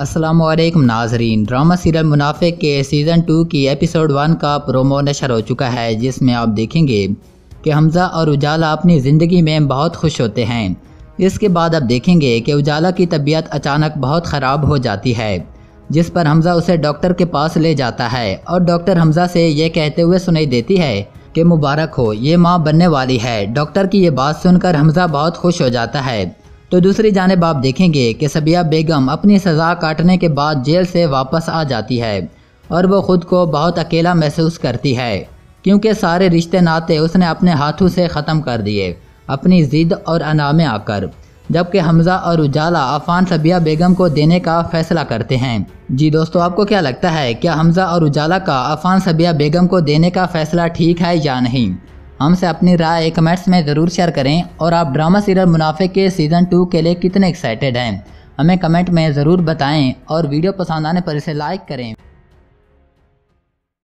असलम नाजरीन। Drama serial मुनाफे के सीज़न टू की एपिसोड वन का प्रोमो नशर हो चुका है, जिसमें आप देखेंगे कि हमज़ा और उजाला अपनी ज़िंदगी में बहुत खुश होते हैं। इसके बाद आप देखेंगे कि उजाला की तबीयत अचानक बहुत ख़राब हो जाती है, जिस पर हमज़ा उसे डॉक्टर के पास ले जाता है और डॉक्टर हमज़ा से ये कहते हुए सुनाई देती है कि, मुबारक हो, ये माँ बनने वाली है। डॉक्टर की ये बात सुनकर हमज़ा बहुत खुश हो जाता है। तो दूसरी जानब आप देखेंगे कि सबिया बेगम अपनी सज़ा काटने के बाद जेल से वापस आ जाती है और वो ख़ुद को बहुत अकेला महसूस करती है, क्योंकि सारे रिश्ते नाते उसने अपने हाथों से ख़त्म कर दिए, अपनी ज़िद और अना में आकर। जबकि हमज़ा और उजाला अफान सबिया बेगम को देने का फैसला करते हैं। जी दोस्तों, आपको क्या लगता है, क्या हमज़ा और उजाला का अफान सबिया बेगम को देने का फैसला ठीक है या नहीं? हमसे अपनी राय कमेंट्स में ज़रूर शेयर करें और आप ड्रामा सीरियल मुनाफे के सीज़न टू के लिए कितने एक्साइटेड हैं? हमें कमेंट में ज़रूर बताएँ और वीडियो पसंद आने पर इसे लाइक करें।